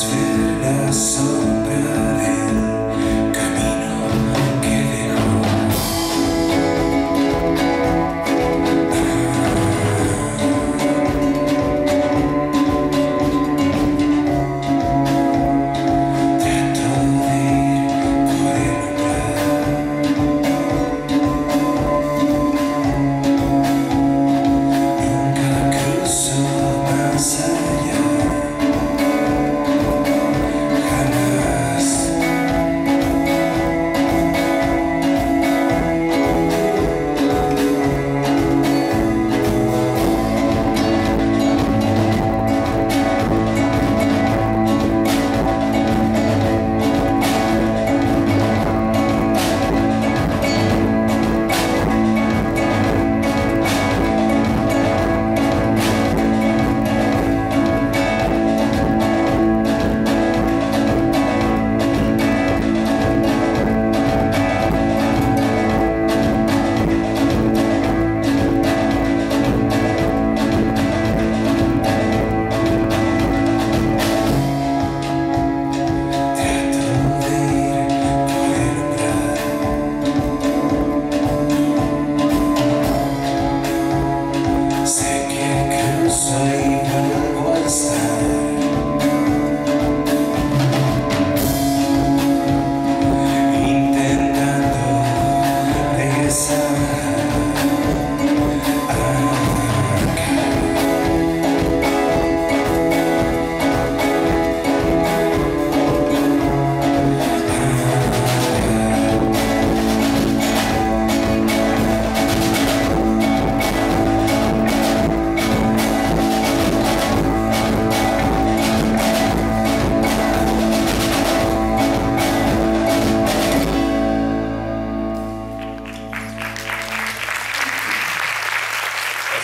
It's feeling us so bad.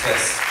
Yes.